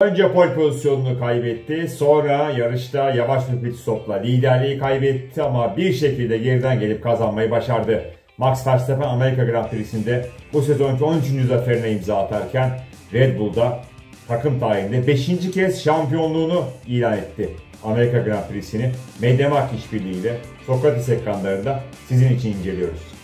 Önce pol pozisyonunu kaybetti. Sonra yarışta yavaş bir pit stopla liderliği kaybetti ama bir şekilde geriden gelip kazanmayı başardı. Max Verstappen Amerika Grand Prix'sinde bu sezonki 13. zaferine imza atarken Red Bull'da takım tarihinde 5. kez şampiyonluğunu ilan etti. Amerika Grand Prix'sini Mediamarkt işbirliğiyle Sokrates ekranlarında sizin için inceliyoruz.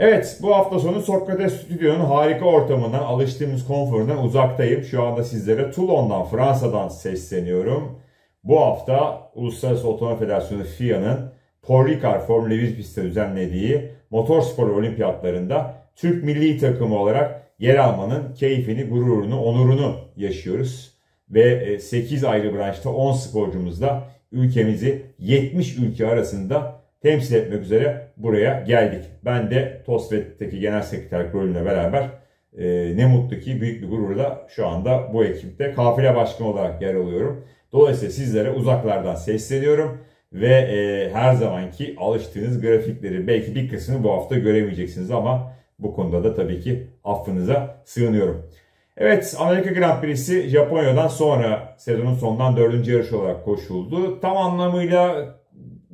Evet bu hafta sonu Sokrates Stüdyo'nun harika ortamından, alıştığımız konforundan uzaktayım. Şu anda sizlere Toulon'dan, Fransa'dan sesleniyorum. Bu hafta Uluslararası Otomobil Federasyonu FIA'nın Paul Ricard Formula 1 pistte düzenlediği motorspor olimpiyatlarında Türk milli takımı olarak yer almanın keyfini, gururunu, onurunu yaşıyoruz. Ve 8 e, ayrı branşta 10 sporcumuzla ülkemizi 70 ülke arasında temsil etmek üzere buraya geldik. Ben de TOSVET'teki genel sekreter rolüne beraber e, ne mutlu ki büyük bir gururla şu anda bu ekipte kafile başkanı olarak yer alıyorum. Dolayısıyla sizlere uzaklardan sesleniyorum ve e, her zamanki alıştığınız grafikleri belki bir kısmını bu hafta göremeyeceksiniz ama bu konuda da tabii ki affınıza sığınıyorum. Evet Amerika Grand Prix'si Japonya'dan sonra sezonun sonundan dördüncü yarış olarak koşuldu. Tam anlamıyla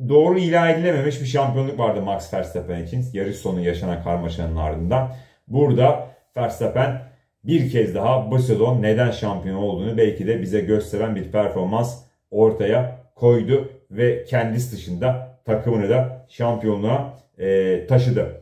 doğru ilan edilememiş bir şampiyonluk vardı Max Verstappen için. Yarış sonu yaşanan karmaşanın ardından. Burada Verstappen bir kez daha bu sezon neden şampiyon olduğunu belki de bize gösteren bir performans ortaya koydu ve kendisi dışında takımını da şampiyonluğa e, taşıdı.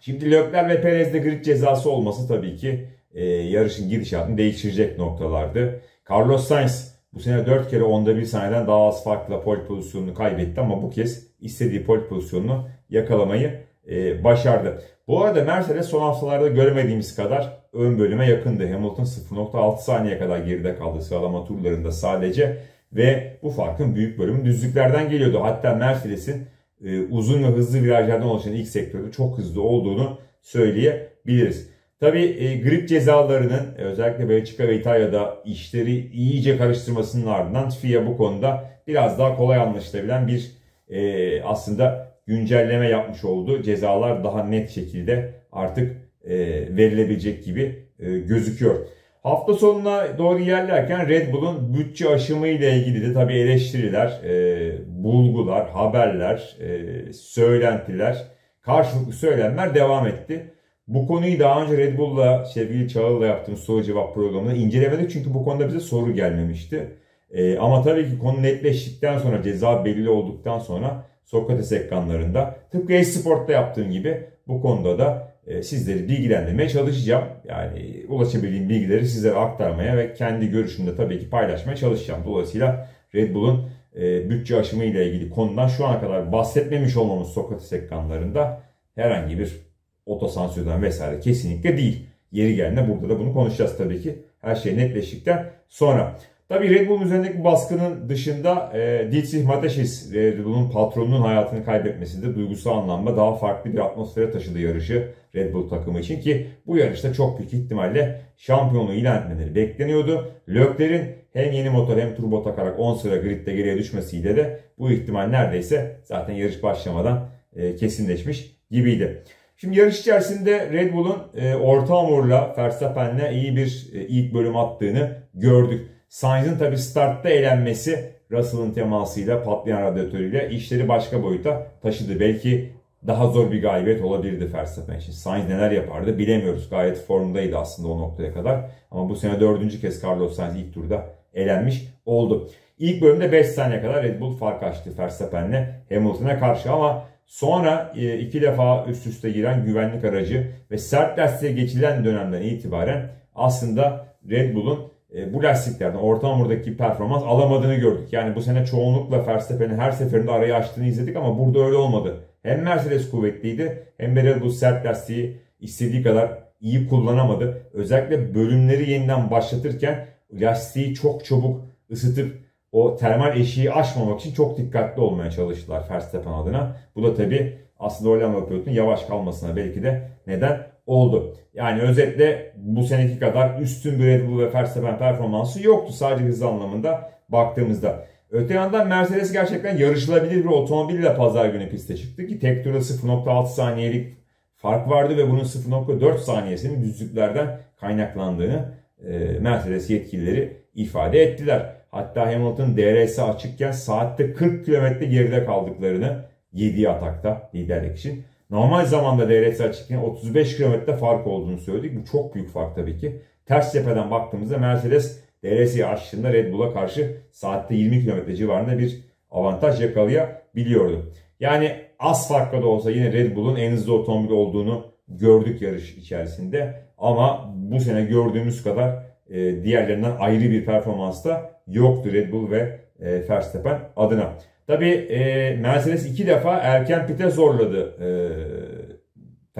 Şimdi Leclerc ve Perez'de grid cezası olması tabii ki e, yarışın gidişatını değiştirecek noktalardı. Carlos Sainz bu sene 4 kere onda bir saniyeden daha az farkla pol pozisyonunu kaybetti ama bu kez istediği pol pozisyonunu yakalamayı e, başardı. Bu arada Mercedes son haftalarda görmediğimiz kadar ön bölüme yakındı. Hamilton 0.6 saniye kadar geride kaldı sıralama turlarında sadece ve bu farkın büyük bölümü düzlüklerden geliyordu. Hatta Mercedes'in e, uzun ve hızlı virajlardan oluşan ilk sektörde çok hızlı olduğunu söyleyebiliriz. Tabi e, grip cezalarının e, özellikle Belçika ve İtalya'da işleri iyice karıştırmasının ardından FIA bu konuda biraz daha kolay anlaşılabilen bir e, aslında güncelleme yapmış oldu. Cezalar daha net şekilde artık e, verilebilecek gibi e, gözüküyor. Hafta sonuna doğru ilerlerken Red Bull'un bütçe aşımı ile ilgili de tabi eleştiriler, e, bulgular, haberler, e, söylentiler, karşılıklı söylemler devam etti. Bu konuyu daha önce Red Bull'la sevgili Çağıl'la yaptığımız soru cevap programında incelemedik çünkü bu konuda bize soru gelmemişti. Ee, ama tabii ki konu netleştikten sonra ceza belli olduktan sonra Sokrates ekranlarında tıpkı Esport'ta yaptığım gibi bu konuda da e, sizleri bilgilendirmeye çalışacağım. Yani ulaşabildiğim bilgileri sizlere aktarmaya ve kendi görüşümde tabii ki paylaşmaya çalışacağım. Dolayısıyla Red Bull'un e, bütçe aşımı ile ilgili konudan şu ana kadar bahsetmemiş olmamız Sokrates ekranlarında herhangi bir otosansürden vesaire kesinlikle değil. Yeri geldiğinde burada da bunu konuşacağız tabii ki. Her şey netleştikten sonra. Tabii Red Bull'un üzerindeki baskının dışında e, Dietrich Mateschitz Red Bull'un patronunun hayatını kaybetmesi de duygusal anlamda daha farklı bir atmosfere taşıdı yarışı Red Bull takımı için ki bu yarışta çok büyük ihtimalle şampiyonluğu ilan etmeleri bekleniyordu. Lökler'in hem yeni motor hem turbo takarak 10 sıra gridde geriye düşmesiyle de bu ihtimal neredeyse zaten yarış başlamadan e, kesinleşmiş gibiydi. Şimdi yarış içerisinde Red Bull'un e, orta hamurla Verstappen'le iyi bir e, ilk bölüm attığını gördük. Sainz'in tabi startta eğlenmesi Russell'ın temasıyla patlayan radyatörüyle işleri başka boyuta taşıdı. Belki daha zor bir galibiyet olabilirdi Verstappen için. Sainz neler yapardı bilemiyoruz. Gayet formdaydı aslında o noktaya kadar. Ama bu sene dördüncü kez Carlos Sainz ilk turda elenmiş oldu. İlk bölümde 5 saniye kadar Red Bull fark açtı Verstappen'le Hamilton'a karşı ama Sonra e, iki defa üst üste giren güvenlik aracı ve sert lastiğe geçilen dönemden itibaren aslında Red Bull'un e, bu lastiklerden orta hamurdaki performans alamadığını gördük. Yani bu sene çoğunlukla Verstappen'in her seferinde arayı açtığını izledik ama burada öyle olmadı. Hem Mercedes kuvvetliydi hem de Red Bull sert lastiği istediği kadar iyi kullanamadı. Özellikle bölümleri yeniden başlatırken lastiği çok çabuk ısıtıp o termal eşiği aşmamak için çok dikkatli olmaya çalıştılar Verstappen adına. Bu da tabi aslında Hollanda pilotun yavaş kalmasına belki de neden oldu. Yani özetle bu seneki kadar üstün bir Red Bull ve Verstappen performansı yoktu sadece hız anlamında baktığımızda. Öte yandan Mercedes gerçekten yarışılabilir bir otomobille pazar günü piste çıktı ki tek turda 0.6 saniyelik fark vardı ve bunun 0.4 saniyesinin düzlüklerden kaynaklandığını e, Mercedes yetkilileri ifade ettiler. Hatta Hamilton DRS açıkken saatte 40 km geride kaldıklarını 7 atakta liderlik için. Normal zamanda DRS açıkken 35 km fark olduğunu söyledik. Bu çok büyük fark tabii ki. Ters cepheden baktığımızda Mercedes DRS'yi aştığında Red Bull'a karşı saatte 20 km civarında bir avantaj yakalayabiliyordu. Yani az farkla da olsa yine Red Bull'un en hızlı otomobil olduğunu gördük yarış içerisinde. Ama bu sene gördüğümüz kadar e, diğerlerinden ayrı bir performansta yoktu Red Bull ve e, Verstappen adına. Tabi e, Mercedes iki defa erken pite zorladı e,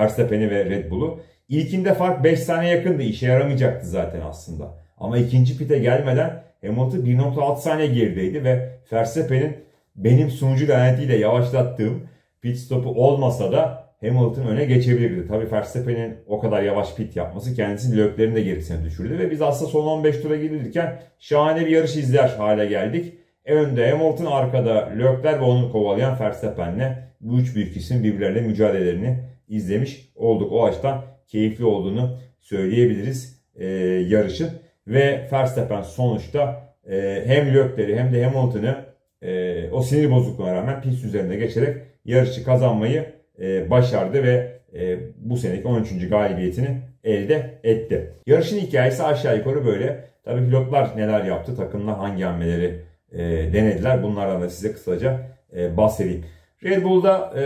Verstappen'i ve Red Bull'u. İlkinde fark 5 saniye yakındı. İşe yaramayacaktı zaten aslında. Ama ikinci pite gelmeden Hamilton 1.6 saniye gerideydi ve Verstappen'in benim sunucu lanetiyle yavaşlattığım pit stopu olmasa da Hamilton öne geçebilirdi. Tabii Verstappen'in o kadar yavaş pit yapması kendisini Lökler'in de gerisine düşürdü ve biz aslında son 15 tura gelirken şahane bir yarış izler hale geldik. Önde Hamilton arkada Lökler ve onu kovalayan Verstappen'le bu üç büyük isim birbirleriyle mücadelelerini izlemiş olduk. O açıdan keyifli olduğunu söyleyebiliriz e, yarışın. Ve Verstappen sonuçta e, hem Lökler'i hem de Hamilton'ı e, o sinir bozukluğuna rağmen pist üzerinde geçerek yarışı kazanmayı e, başardı ve e, bu seneki 13. galibiyetini elde etti. Yarışın hikayesi aşağı yukarı böyle. Tabi pilotlar neler yaptı, takımlar hangi hamleleri e, denediler bunlardan da size kısaca bahsedeyim. Red Bull'da e,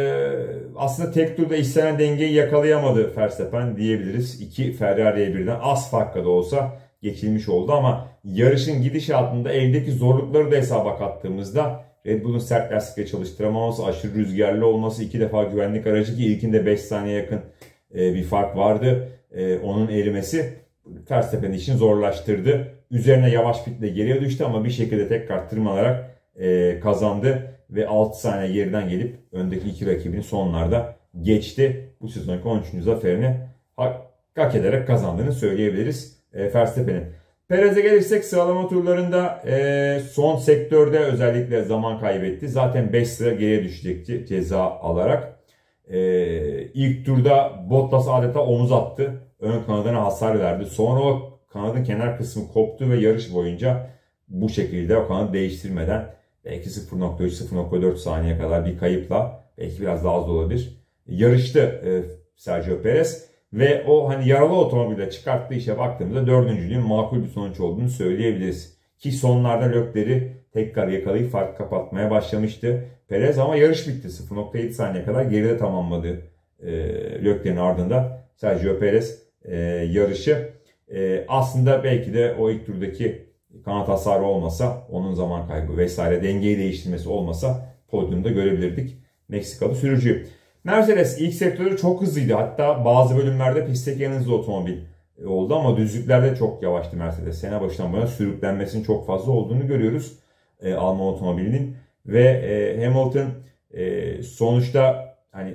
aslında tek turda istenen dengeyi yakalayamadı Verstappen diyebiliriz. İki Ferrari'ye birden az farkla da olsa geçilmiş oldu ama yarışın gidişatında eldeki zorlukları da hesaba kattığımızda Red Bull'un sert lastikle çalıştıramaması, aşırı rüzgarlı olması, iki defa güvenlik aracı ki ilkinde 5 saniye yakın e, bir fark vardı. E, onun erimesi Verstappen'in işini zorlaştırdı. Üzerine yavaş pitle geriye düştü ama bir şekilde tekrar tırmanarak e, kazandı ve 6 saniye geriden gelip öndeki iki rakibini sonlarda geçti. Bu sezonki 13. zaferini hak, hak ederek kazandığını söyleyebiliriz e. Perez'e gelirsek sıralama turlarında e, son sektörde özellikle zaman kaybetti. Zaten 5 sıra geriye düşecekti ceza alarak. E, ilk turda Bottas adeta omuz attı. Ön kanadına hasar verdi. Sonra o kanadın kenar kısmı koptu ve yarış boyunca bu şekilde o kanadı değiştirmeden belki 0.3-0.4 saniye kadar bir kayıpla belki biraz daha az olabilir. Yarıştı e, Sergio Perez. Ve o hani yaralı otomobille çıkarttığı işe baktığımızda dördüncülüğün makul bir sonuç olduğunu söyleyebiliriz. Ki sonlarda Lökler'i tekrar yakalayıp fark kapatmaya başlamıştı. Perez ama yarış bitti. 0.7 saniye kadar geride tamamladı e, Lökler'in ardında. Sergio Perez e, yarışı. E, aslında belki de o ilk turdaki kanat hasarı olmasa, onun zaman kaybı vesaire dengeyi değiştirmesi olmasa podyumda görebilirdik Meksikalı sürücüyü. Mercedes ilk sektörü çok hızlıydı. Hatta bazı bölümlerde pistteki en hızlı otomobil oldu ama düzlüklerde çok yavaştı Mercedes. Sene başından bana sürüklenmesinin çok fazla olduğunu görüyoruz e, Alman otomobilinin. Ve e, Hamilton e, sonuçta hani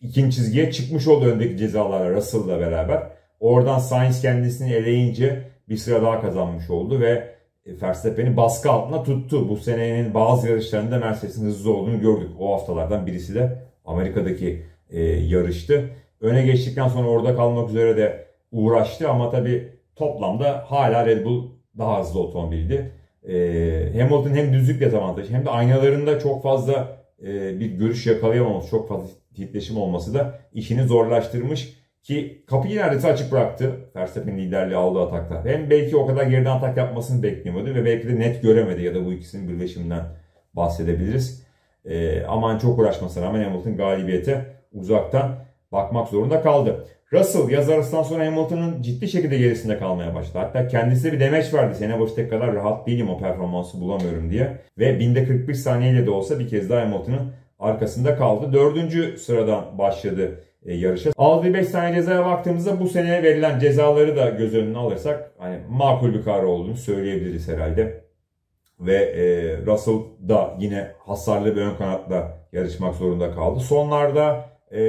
ikinci çizgiye çıkmış oldu öndeki cezalarla Russell'la beraber. Oradan Sainz kendisini eleyince bir sıra daha kazanmış oldu ve Verstappen'i baskı altına tuttu. Bu senenin bazı yarışlarında Mercedes'in hızlı olduğunu gördük. O haftalardan birisi de Amerika'daki e, yarıştı. Öne geçtikten sonra orada kalmak üzere de uğraştı ama tabi toplamda hala Red Bull daha hızlı otomobildi. E, Hamilton hem düzlük dezavantajı hem de aynalarında çok fazla e, bir görüş yakalayamaması, çok fazla titreşim olması da işini zorlaştırmış. Ki kapıyı neredeyse açık bıraktı Verstappen'in liderliği aldığı atakta. Hem belki o kadar geriden atak yapmasını beklemiyordu ve belki de net göremedi ya da bu ikisinin birleşiminden bahsedebiliriz. E, aman çok uğraşmasına rağmen Hamilton galibiyete uzaktan bakmak zorunda kaldı. Russell yaz arasından sonra Hamilton'ın ciddi şekilde gerisinde kalmaya başladı. Hatta kendisi bir demeç verdi. Sene başı kadar rahat değilim o performansı bulamıyorum diye. Ve binde 41 saniyeyle de olsa bir kez daha Hamilton'ın arkasında kaldı. Dördüncü sıradan başladı e, yarışa. Aldığı 5 saniye cezaya baktığımızda bu sene verilen cezaları da göz önüne alırsak hani makul bir karar olduğunu söyleyebiliriz herhalde ve e, Russell da yine hasarlı bir ön kanatla yarışmak zorunda kaldı. Sonlarda e,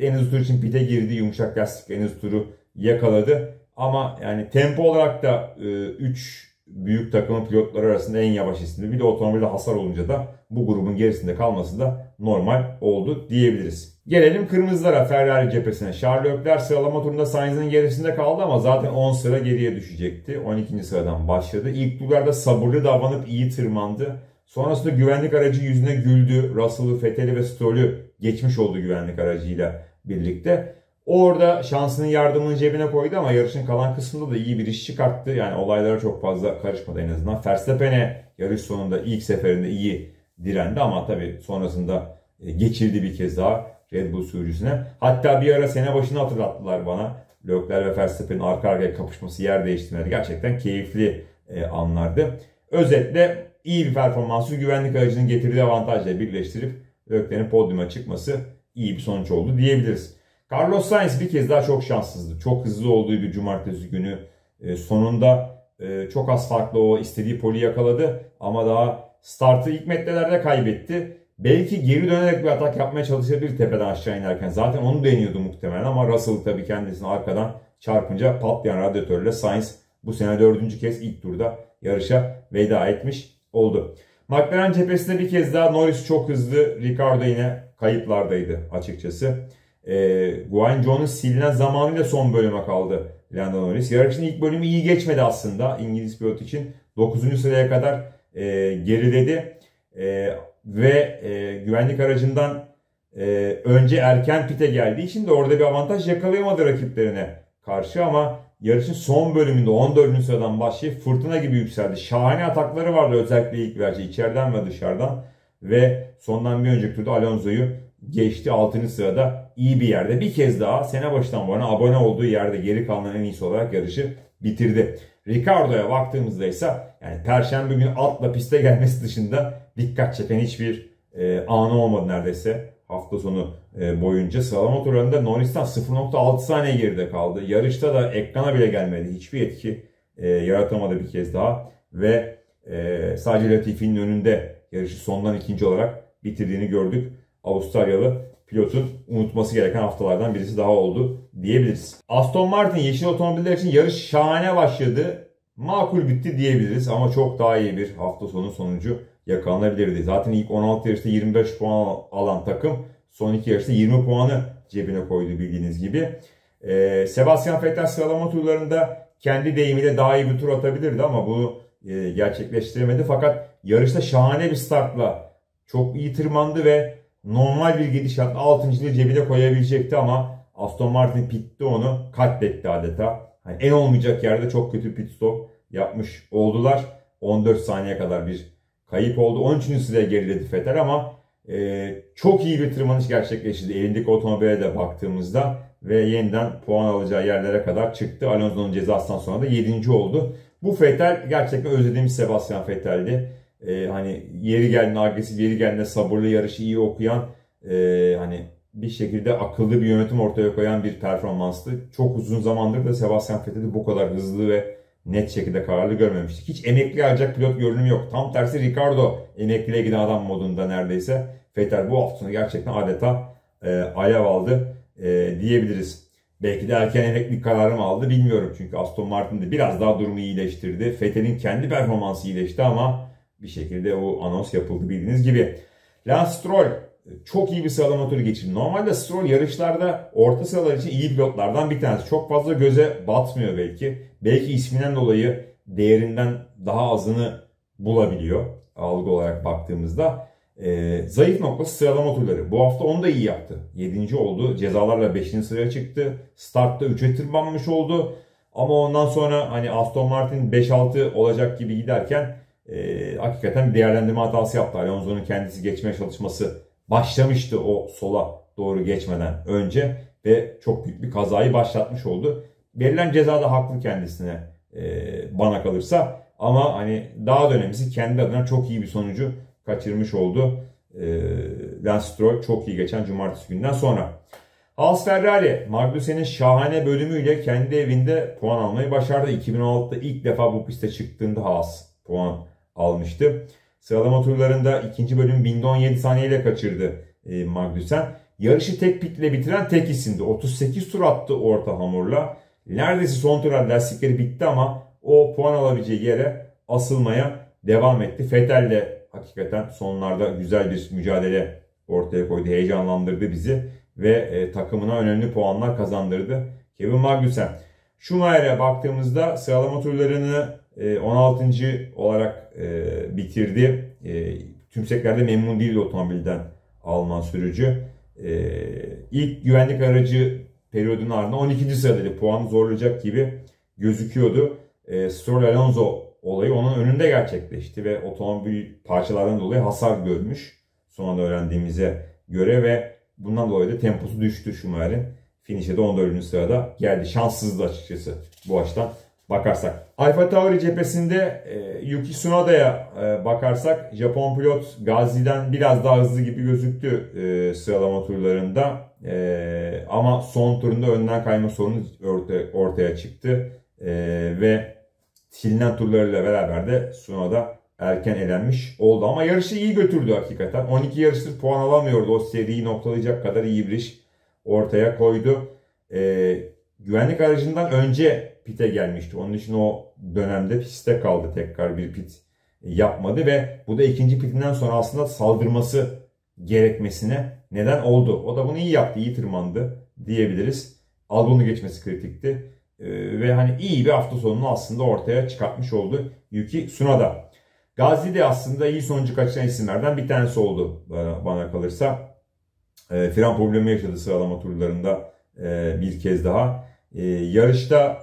en hızlı tur için pite girdi. Yumuşak lastik en hızlı turu yakaladı. Ama yani tempo olarak da 3 büyük takımın pilotları arasında en yavaş isimdi. Bir de otomobilde hasar olunca da bu grubun gerisinde kalması da normal oldu diyebiliriz. Gelelim kırmızılara Ferrari cephesine. Charles Leclerc sıralama turunda Sainz'in gerisinde kaldı ama zaten 10 sıra geriye düşecekti. 12. sıradan başladı. İlk turlarda sabırlı davranıp iyi tırmandı. Sonrasında güvenlik aracı yüzüne güldü. Russell'ı, Fethel'i ve Stroll'ü geçmiş oldu güvenlik aracıyla birlikte. Orada şansının yardımını cebine koydu ama yarışın kalan kısmında da iyi bir iş çıkarttı. Yani olaylara çok fazla karışmadı en azından. Verstappen'e yarış sonunda ilk seferinde iyi direndi ama tabii sonrasında e, geçirdi bir kez daha Red Bull sürücüsüne. Hatta bir ara sene başını hatırlattılar bana. Leclerc ve Verstappen'in arka arkaya kapışması yer değiştirmedi. Gerçekten keyifli e, anlardı. Özetle iyi bir performansı güvenlik aracının getirdiği avantajla birleştirip Leclerc'in podyuma çıkması iyi bir sonuç oldu diyebiliriz. Carlos Sainz bir kez daha çok şanssızdı. Çok hızlı olduğu bir cumartesi günü e, sonunda e, çok az farklı o istediği poli yakaladı ama daha startı ilk kaybetti. Belki geri dönerek bir atak yapmaya çalışabilir tepeden aşağı inerken. Zaten onu deniyordu muhtemelen ama Russell tabii kendisini arkadan çarpınca patlayan radyatörle Sainz bu sene dördüncü kez ilk turda yarışa veda etmiş oldu. McLaren cephesinde bir kez daha Norris çok hızlı. Ricardo yine kayıplardaydı açıkçası. E, Guan Zhou'nun silinen zamanıyla son bölüme kaldı Lando Norris. Yarışın ilk bölümü iyi geçmedi aslında İngiliz pilot için. 9. sıraya kadar e, geriledi. E, ve e, güvenlik aracından e, önce erken pite geldiği için de orada bir avantaj yakalayamadı rakiplerine karşı ama yarışın son bölümünde 14. sıradan başlayıp fırtına gibi yükseldi. Şahane atakları vardı özellikle ilk virajda içeriden ve dışarıdan ve sondan bir önceki turda Alonso'yu geçti 6. sırada iyi bir yerde. Bir kez daha sene başından bu yana abone olduğu yerde geri kalan en iyisi olarak yarışı bitirdi. Ricardo'ya baktığımızda ise yani perşembe günü atla piste gelmesi dışında dikkat çeken hiçbir e, anı olmadı neredeyse hafta sonu e, boyunca. Sıralama turlarında Norris'ten 0.6 saniye geride kaldı. Yarışta da ekrana bile gelmedi. Hiçbir etki e, yaratamadı bir kez daha. Ve e, sadece Latifi'nin önünde yarışı sondan ikinci olarak bitirdiğini gördük. Avustralyalı pilotun unutması gereken haftalardan birisi daha oldu diyebiliriz. Aston Martin yeşil otomobiller için yarış şahane başladı. Makul bitti diyebiliriz ama çok daha iyi bir hafta sonu sonucu yakalanabilirdi. Zaten ilk 16 yarışta 25 puan alan takım son iki yarışta 20 puanı cebine koydu bildiğiniz gibi. Ee, Sebastian Vettel sıralama turlarında kendi deyimiyle daha iyi bir tur atabilirdi ama bunu e, gerçekleştiremedi. Fakat yarışta şahane bir startla çok iyi tırmandı ve normal bir gidişat 6. cebine koyabilecekti ama Aston Martin pitti onu katletti adeta. Hani en olmayacak yerde çok kötü pit stop yapmış oldular. 14 saniye kadar bir kayıp oldu. 13. sıraya geriledi Vettel ama e, çok iyi bir tırmanış gerçekleştirdi. Elindeki otomobile de baktığımızda ve yeniden puan alacağı yerlere kadar çıktı. Alonso'nun cezasından sonra da 7. oldu. Bu Vettel gerçekten özlediğimiz Sebastian Vettel'di e, hani yeri geldiğinde agresif, yeri geldiğinde sabırlı yarışı iyi okuyan e, hani bir şekilde akıllı bir yönetim ortaya koyan bir performanstı. Çok uzun zamandır da Sebastian Vettel'i bu kadar hızlı ve net şekilde kararlı görmemiştik. Hiç emekli alacak pilot görünümü yok. Tam tersi Ricardo emekliliğe giden adam modunda neredeyse. Vettel bu hafta gerçekten adeta e, alev aldı e, diyebiliriz. Belki de erken emeklilik kararı mı aldı bilmiyorum. Çünkü Aston Martin de biraz daha durumu iyileştirdi. Vettel'in kendi performansı iyileşti ama bir şekilde o anons yapıldı bildiğiniz gibi. Lance Stroll çok iyi bir sıralama turu geçirdi. Normalde Stroll yarışlarda orta sıralar için iyi pilotlardan bir tanesi. Çok fazla göze batmıyor belki. Belki isminden dolayı değerinden daha azını bulabiliyor algı olarak baktığımızda. Ee, zayıf noktası sıralama turları. Bu hafta onu da iyi yaptı. 7. oldu. Cezalarla 5. sıraya çıktı. Startta 3'e tırmanmış oldu. Ama ondan sonra hani Aston Martin 5-6 olacak gibi giderken e, hakikaten bir değerlendirme hatası yaptı. Alonso'nun kendisi geçmeye çalışması başlamıştı o sola doğru geçmeden önce ve çok büyük bir kazayı başlatmış oldu. Verilen ceza da haklı kendisine e, bana kalırsa ama hani daha da kendi adına çok iyi bir sonucu kaçırmış oldu. E, Lance Stroll çok iyi geçen cumartesi günden sonra. Haas Ferrari Magnussen'in şahane bölümüyle kendi evinde puan almayı başardı. 2016'da ilk defa bu piste çıktığında Haas puan almıştı. Sıralama turlarında ikinci bölüm 1017 saniyeyle kaçırdı e, Magnussen. Yarışı tek pitle bitiren tek isimdi. 38 tur attı orta hamurla. Neredeyse son tura lastikleri bitti ama o puan alabileceği yere asılmaya devam etti. Fetel de hakikaten sonlarda güzel bir mücadele ortaya koydu. Heyecanlandırdı bizi ve e, takımına önemli puanlar kazandırdı. Kevin Magnussen. Schumacher'e baktığımızda sıralama turlarını 16. olarak e, bitirdi. E, tümseklerde memnun değil otomobilden Alman sürücü. E, ilk güvenlik aracı periyodunun ardından 12. sıradaydı. Puanı zorlayacak gibi gözüküyordu. E, Stroll Alonso olayı onun önünde gerçekleşti ve otomobil parçalarından dolayı hasar görmüş. Sonra öğrendiğimize göre ve bundan dolayı da temposu düştü Schumacher'in. Finish'e de 14. sırada geldi. Şanssızdı açıkçası bu açıdan bakarsak. Alfa Tauri cephesinde e, Yuki Tsunoda'ya e, bakarsak Japon pilot Gazi'den biraz daha hızlı gibi gözüktü e, sıralama turlarında. E, ama son turunda önden kayma sorunu ortaya, ortaya çıktı. E, ve silinen turlarıyla beraber de Tsunoda erken elenmiş oldu. Ama yarışı iyi götürdü hakikaten. 12 yarıştır puan alamıyordu. O seriyi noktalayacak kadar iyi bir iş ortaya koydu. E, güvenlik aracından önce pite gelmişti. Onun için o dönemde piste kaldı. Tekrar bir pit yapmadı ve bu da ikinci pitinden sonra aslında saldırması gerekmesine neden oldu. O da bunu iyi yaptı, iyi tırmandı diyebiliriz. Albon'u geçmesi kritikti. Ee, ve hani iyi bir hafta sonunu aslında ortaya çıkartmış oldu Yuki Tsunoda. Gazi de aslında iyi sonucu kaçıran isimlerden bir tanesi oldu bana, bana kalırsa. E, fren problemi yaşadı sıralama turlarında e, bir kez daha. E, yarışta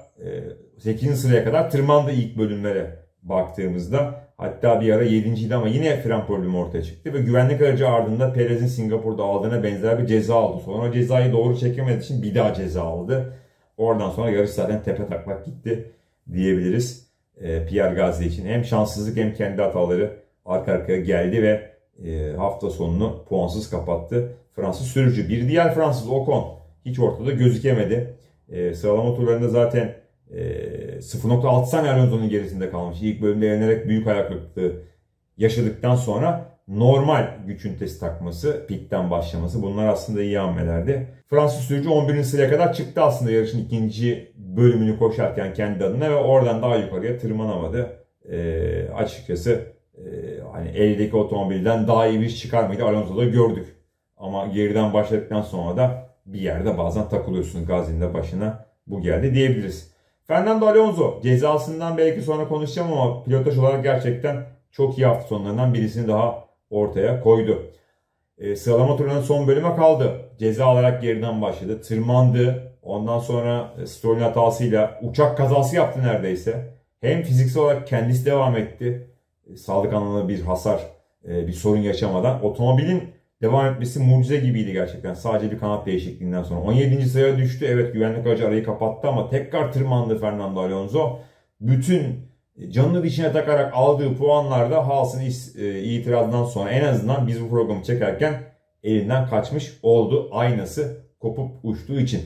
8. sıraya kadar tırmandı ilk bölümlere baktığımızda. Hatta bir ara 7.ydi ama yine fren problemi ortaya çıktı. Ve güvenlik aracı ardında Perez'in Singapur'da aldığına benzer bir ceza aldı. Sonra cezayı doğru çekemediği için bir daha ceza aldı. Oradan sonra yarış zaten tepe taklak gitti diyebiliriz. E, Pierre Gasly için hem şanssızlık hem kendi hataları arka arkaya geldi ve e, hafta sonunu puansız kapattı. Fransız sürücü. Bir diğer Fransız Ocon hiç ortada gözükemedi. E, sıralama turlarında zaten 0.6 saniye Alonso'nun gerisinde kalmış. İlk bölümde yenerek büyük ayak yaşadıktan sonra normal güç ünitesi takması, pitten başlaması bunlar aslında iyi hamlelerdi. Fransız sürücü 11. sıraya kadar çıktı aslında yarışın ikinci bölümünü koşarken kendi adına ve oradan daha yukarıya tırmanamadı. E, açıkçası e, hani eldeki otomobilden daha iyi bir iş çıkarmaydı Alonso'da gördük. Ama geriden başladıktan sonra da bir yerde bazen takılıyorsun Gazi'nin başına bu geldi diyebiliriz. Fernando Alonso cezasından belki sonra konuşacağım ama pilotaj olarak gerçekten çok iyi hafta sonlarından birisini daha ortaya koydu. E, sıralama turunun son bölüme kaldı. Ceza alarak geriden başladı. Tırmandı. Ondan sonra e, Stroll'ün hatasıyla uçak kazası yaptı neredeyse. Hem fiziksel olarak kendisi devam etti. E, sağlık anlamında bir hasar, e, bir sorun yaşamadan. Otomobilin devam etmesi mucize gibiydi gerçekten. Sadece bir kanat değişikliğinden sonra. 17. sıraya düştü. Evet güvenlik aracı arayı kapattı ama tekrar tırmandı Fernando Alonso. Bütün canını dişine takarak aldığı puanlarda Haas'ın e, itirazından sonra en azından biz bu programı çekerken elinden kaçmış oldu. Aynası kopup uçtuğu için.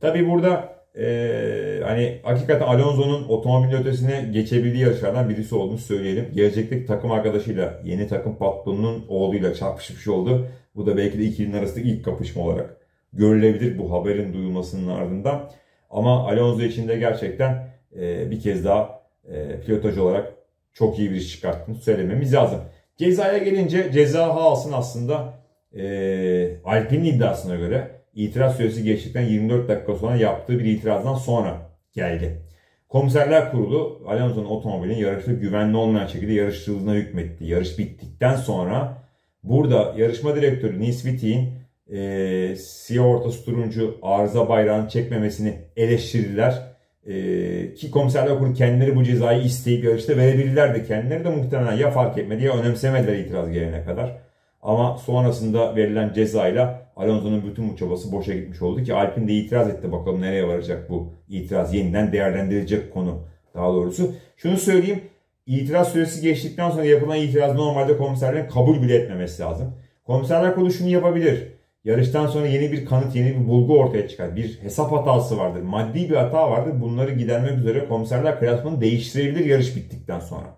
Tabi burada e, hani hakikaten Alonso'nun otomobil ötesine geçebildiği yarışlardan birisi olduğunu söyleyelim. Gelecekteki takım arkadaşıyla yeni takım patronunun oğluyla çarpışmış oldu. Bu da belki de ikilinin arasındaki ilk kapışma olarak görülebilir bu haberin duyulmasının ardından. Ama Alonso için de gerçekten e, bir kez daha e, pilotaj olarak çok iyi bir iş çıkarttığını söylememiz lazım. Cezaya gelince ceza Haas'ın aslında e, Alpine'in iddiasına göre itiraz süresi geçtikten 24 dakika sonra yaptığı bir itirazdan sonra geldi. Komiserler Kurulu Alonso'nun otomobilin yarışta güvenli olmayan şekilde yarıştırıldığına hükmetti. Yarış bittikten sonra burada yarışma direktörü Nils Wittig'in e, siyah ortası turuncu arıza bayrağını çekmemesini eleştirdiler ee, ki komiserler kurulu kendileri bu cezayı isteyip yarışta verebilirlerdi. Kendileri de muhtemelen ya fark etmedi ya önemsemediler itiraz gelene kadar. Ama sonrasında verilen cezayla Alonso'nun bütün bu çabası boşa gitmiş oldu ki Alpin de itiraz etti. Bakalım nereye varacak bu itiraz yeniden değerlendirilecek konu daha doğrusu. Şunu söyleyeyim. İtiraz süresi geçtikten sonra yapılan itiraz normalde komiserlerin kabul bile etmemesi lazım. Komiserler kurulu şunu yapabilir Yarıştan sonra yeni bir kanıt, yeni bir bulgu ortaya çıkar. Bir hesap hatası vardır, maddi bir hata vardır. Bunları gidermek üzere komiserler klasmanı değiştirebilir yarış bittikten sonra.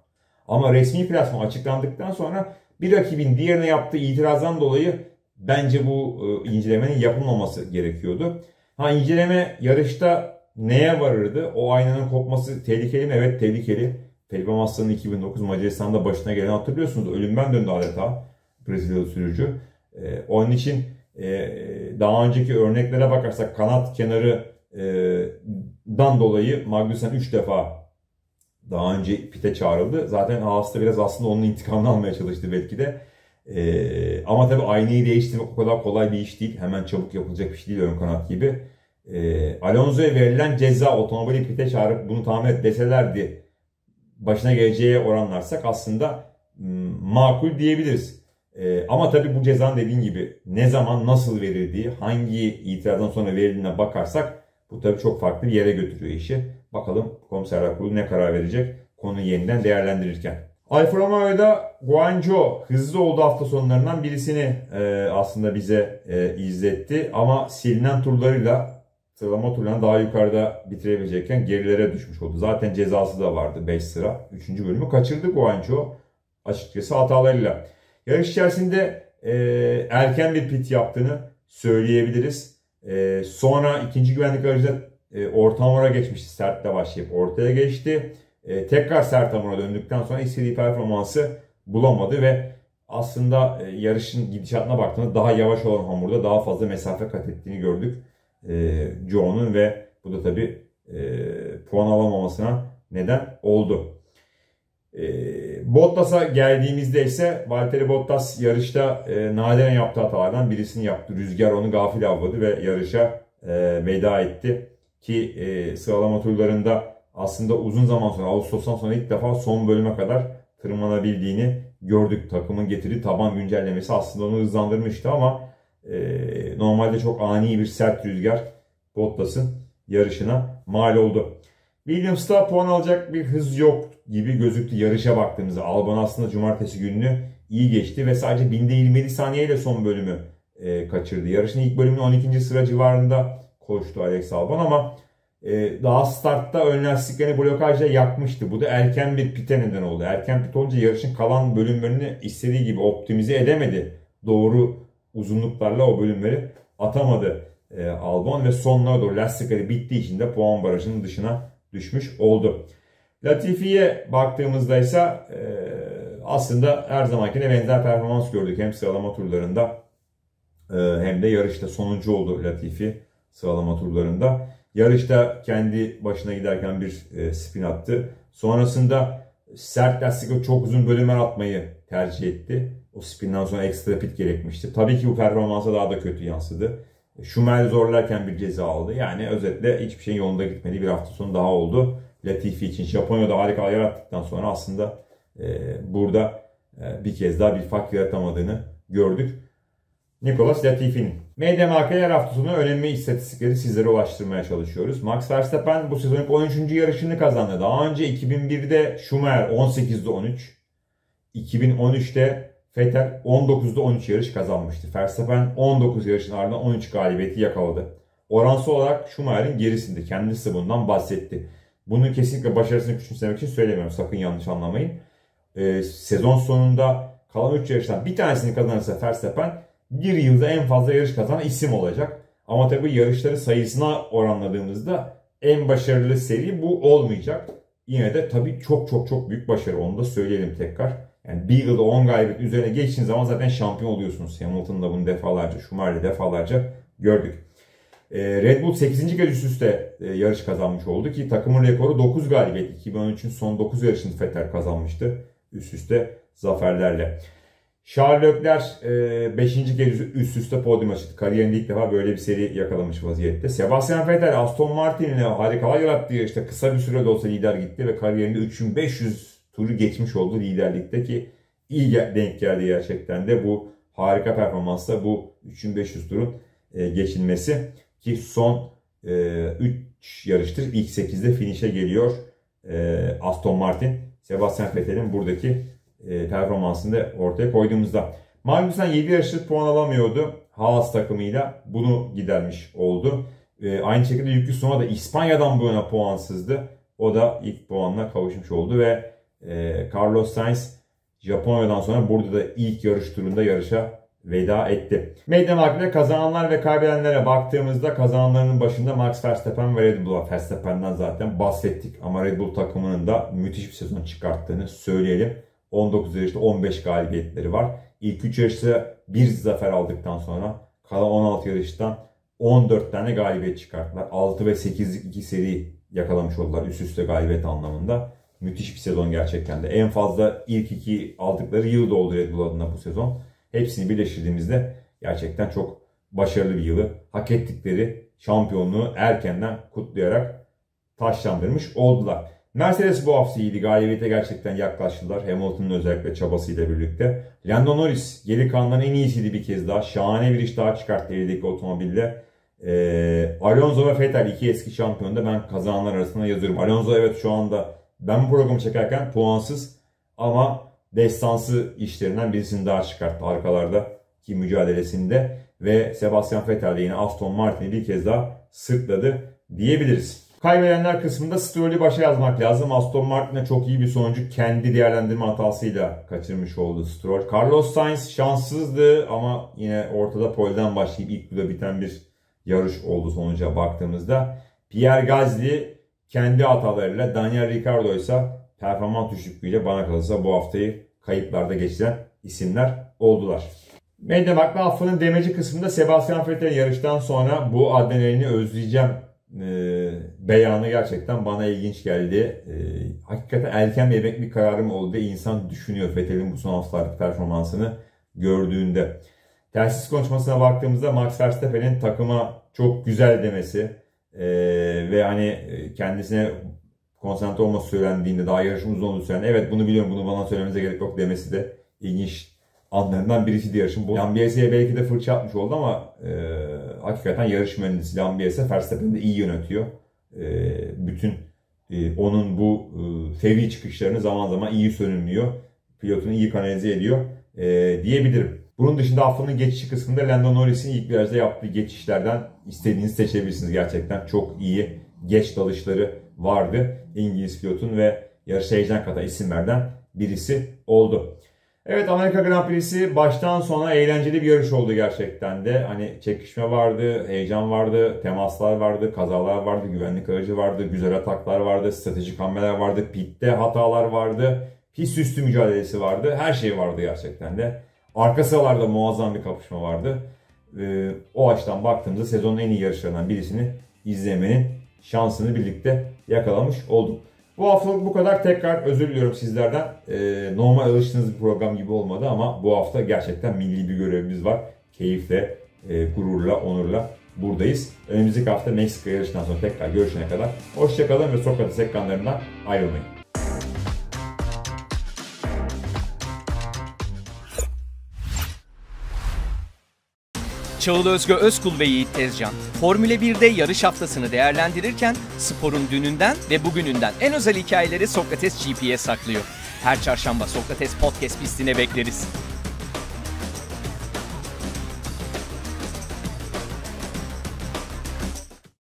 Ama resmi klasman açıklandıktan sonra bir rakibin diğerine yaptığı itirazdan dolayı bence bu e, incelemenin yapılmaması gerekiyordu. Ha inceleme yarışta neye varırdı? O aynanın kopması tehlikeli mi? Evet tehlikeli. Felipe Massa'nın 2009 Macaristan'da başına gelen hatırlıyorsunuz. Ölümden döndü adeta Brezilyalı sürücü. E, onun için e, daha önceki örneklere bakarsak kanat kenarı e, dan dolayı Magnussen 3 defa daha önce pite çağrıldı. Zaten Haas da biraz aslında onun intikamını almaya çalıştı belki de. Ee, ama tabii aynayı değiştirmek o kadar kolay bir iş değil. Hemen çabuk yapılacak bir şey değil ön kanat gibi. Ee, Alonso'ya verilen ceza otomobili pite çağırıp bunu tamir et deselerdi başına geleceği oranlarsak aslında makul diyebiliriz. Ee, ama tabii bu cezanın dediğin gibi ne zaman nasıl verildiği, hangi itirazdan sonra verildiğine bakarsak bu tabii çok farklı bir yere götürüyor işi. Bakalım komiser kurulu ne karar verecek konuyu yeniden değerlendirirken. Alfa Romeo'da Guanjo hızlı oldu hafta sonlarından birisini e, aslında bize e, izletti. Ama silinen turlarıyla sıralama turlarını daha yukarıda bitirebilecekken gerilere düşmüş oldu. Zaten cezası da vardı 5 sıra. 3. bölümü kaçırdı Guanjo açıkçası hatalarıyla. Yarış içerisinde e, erken bir pit yaptığını söyleyebiliriz. E, sonra ikinci güvenlik aracı e, orta hamura geçmişti. Sertle başlayıp ortaya geçti. E, tekrar sert hamura döndükten sonra istediği performansı bulamadı ve aslında e, yarışın gidişatına baktığında daha yavaş olan hamurda daha fazla mesafe kat ettiğini gördük. E, Joe'nun ve bu da tabi e, puan alamamasına neden oldu. E, Bottas'a geldiğimizde ise Valtteri Bottas yarışta e, nadiren yaptığı hatalardan birisini yaptı. Rüzgar onu gafil avladı ve yarışa e, veda etti. Ki e, sıralama turlarında aslında uzun zaman sonra Ağustos'tan sonra ilk defa son bölüme kadar tırmanabildiğini gördük. Takımın getirdiği taban güncellemesi aslında onu hızlandırmıştı ama e, normalde çok ani bir sert rüzgar Bottas'ın yarışına mal oldu. Williams'ta puan alacak bir hız yok gibi gözüktü yarışa baktığımızda. Albon aslında cumartesi gününü iyi geçti ve sadece binde 27 saniyeyle son bölümü e, kaçırdı. Yarışın ilk bölümünü 12. sıra civarında koştu Alex Albon ama daha startta ön lastiklerini blokajla yakmıştı. Bu da erken bir pite neden oldu. Erken pit olunca yarışın kalan bölümlerini istediği gibi optimize edemedi. Doğru uzunluklarla o bölümleri atamadı e, Albon ve sonlara doğru lastikleri bittiği için de puan barajının dışına düşmüş oldu. Latifi'ye baktığımızda ise e, aslında her zamankine benzer performans gördük. Hem sıralama turlarında e, hem de yarışta sonuncu oldu Latifi sıralama turlarında. Yarışta kendi başına giderken bir e, spin attı. Sonrasında sert lastikle çok uzun bölümler atmayı tercih etti. O spinden sonra ekstra pit gerekmişti. Tabii ki bu performansa daha da kötü yansıdı. Schumacher zorlarken bir ceza aldı. Yani özetle hiçbir şeyin yolunda gitmediği bir hafta sonu daha oldu. Latifi için Japonya'da harika yarattıktan sonra aslında e, burada e, bir kez daha bir fark yaratamadığını gördük. Nicolas Latifi'nin. Her hafta sonu önemli istatistikleri sizlere ulaştırmaya çalışıyoruz. Max Verstappen bu sezon 13. yarışını kazandı. Daha önce 2001'de Schumacher 18'de 13, 2013'te Vettel 19'da 13 yarış kazanmıştı. Verstappen 19 yarışın ardından 13 galibiyeti yakaladı. Oransal olarak Schumacher'in gerisinde. Kendisi bundan bahsetti. Bunu kesinlikle başarısını küçümsemek için söylemiyorum. Sakın yanlış anlamayın. Ee, sezon sonunda kalan 3 yarıştan bir tanesini kazanırsa Verstappen bir yılda en fazla yarış kazanan isim olacak. Ama tabi yarışları sayısına oranladığımızda en başarılı seri bu olmayacak. Yine de tabi çok çok çok büyük başarı onu da söyleyelim tekrar. Yani bir yılda 10 galibiyet üzerine geçtiğiniz zaman zaten şampiyon oluyorsunuz. Hamilton'da bunu defalarca, Schumacher'de defalarca gördük. Ee, Red Bull 8. kez üst üste e, yarış kazanmış oldu ki takımın rekoru 9 galibiyet. 2013'ün son 9 yarışını Vettel kazanmıştı üst üste zaferlerle. Charles Leclerc 5. E, kez üst üste podyuma çıktı. Kariyerinde ilk defa böyle bir seri yakalamış vaziyette. Sebastian Vettel Aston Martin'le harikalar yarattı. İşte kısa bir sürede olsa lider gitti ve kariyerinde 3500 turu geçmiş oldu liderlikte ki iyi denk geldi gerçekten de bu harika performansla bu 3500 turun e, geçilmesi ki son 3 e, yarıştır ilk 8'de finish'e geliyor Aston Martin. Sebastian Vettel'in buradaki e, performansını ortaya koyduğumuzda. Magnussen 7 yarışlık puan alamıyordu. Haas takımıyla bunu gidermiş oldu. E, aynı şekilde Yuki Tsunoda da İspanya'dan bu yana puansızdı. O da ilk puanla kavuşmuş oldu ve e, Carlos Sainz Japonya'dan sonra burada da ilk yarış turunda yarışa veda etti. Medya Market'te kazananlar ve kaybedenlere baktığımızda kazananların başında Max Verstappen ve Red Bull. Verstappen'den zaten bahsettik ama Red Bull takımının da müthiş bir sezon çıkarttığını söyleyelim. 19 yarışta 15 galibiyetleri var. İlk 3 yarışta bir zafer aldıktan sonra kalan 16 yarıştan 14 tane galibiyet çıkarttılar. 6 ve 8'lik 2 seri yakalamış oldular üst üste galibiyet anlamında. Müthiş bir sezon gerçekten de. En fazla ilk iki aldıkları yıl da oldu Red Bull adına bu sezon. Hepsini birleştirdiğimizde gerçekten çok başarılı bir yılı. Hak ettikleri şampiyonluğu erkenden kutlayarak taşlandırmış oldular. Mercedes bu hafta iyiydi. Galibiyete gerçekten yaklaştılar. Hamilton'ın özellikle çabasıyla birlikte. Lando Norris geri kalanların en iyisiydi bir kez daha. Şahane bir iş daha çıkarttı elindeki otomobille. Ee, Alonso ve Vettel iki eski şampiyon da ben kazananlar arasında yazıyorum. Alonso evet şu anda ben bu programı çekerken puansız ama destansı işlerinden birisini daha çıkarttı arkalarda ki mücadelesinde ve Sebastian Vettel de yine Aston Martin'i bir kez daha sırtladı diyebiliriz. Kaybedenler kısmında Stroll'ü başa yazmak lazım. Aston Martin'e çok iyi bir sonucu kendi değerlendirme hatasıyla kaçırmış oldu Stroll. Carlos Sainz şanssızdı ama yine ortada polden başlayıp ilk turda biten bir yarış oldu sonuca baktığımızda. Pierre Gasly kendi hatalarıyla Daniel Ricciardo ise performans düşüklüğüyle bana kalırsa bu haftayı kayıplarda geçiren isimler oldular. Mediamarkt'ta haftanın demeci kısmında Sebastian Vettel yarıştan sonra bu adrenalini özleyeceğim e, beyanı gerçekten bana ilginç geldi. E, hakikaten erken bir bir kararım oldu diye insan düşünüyor Vettel'in bu son haftalardaki performansını gördüğünde. Telsiz konuşmasına baktığımızda Max Verstappen'in takıma çok güzel demesi e, ve hani kendisine konsantre olması söylendiğinde daha yarışın uzun olduğu söylendi. Evet bunu biliyorum bunu bana söylemenize gerek yok demesi de ilginç anlarından birisi de yarışın. Bu Lambiesi'ye belki de fırça atmış oldu ama e, hakikaten yarış mühendisi Lambiesi Verstappen'i de iyi yönetiyor. E, bütün e, onun bu e, seviye çıkışlarını zaman zaman iyi sönümlüyor. Pilotunu iyi kanalize ediyor e, diyebilirim. Bunun dışında haftanın geçişi kısmında Lando Norris'in ilk virajda yaptığı geçişlerden istediğinizi seçebilirsiniz. Gerçekten çok iyi geç dalışları vardı. İngiliz pilotun ve yarışa heyecan katan isimlerden birisi oldu. Evet Amerika Grand Prix'si baştan sona eğlenceli bir yarış oldu gerçekten de. Hani çekişme vardı, heyecan vardı, temaslar vardı, kazalar vardı, güvenlik aracı vardı, güzel ataklar vardı, stratejik hamleler vardı, pitte hatalar vardı, pist üstü mücadelesi vardı. Her şey vardı gerçekten de. Arka sıralarda muazzam bir kapışma vardı. Ee, o açıdan baktığımızda sezonun en iyi yarışlarından birisini izlemenin şansını birlikte yakalamış olduk. Bu haftalık bu kadar. Tekrar özür diliyorum sizlerden. Ee, normal alıştığınız bir program gibi olmadı ama bu hafta gerçekten milli bir görevimiz var. Keyifle, e, gururla, onurla buradayız. Önümüzdeki hafta Meksika yarışından sonra tekrar görüşene kadar hoşçakalın ve Sokrates ekranlarından ayrılmayın. Çağıl Özgü Özkul ve Yiğit Tezcan, Formüle 1'de yarış haftasını değerlendirirken sporun dününden ve bugününden en özel hikayeleri Sokrates GP'ye saklıyor. Her çarşamba Sokrates Podcast pistine bekleriz.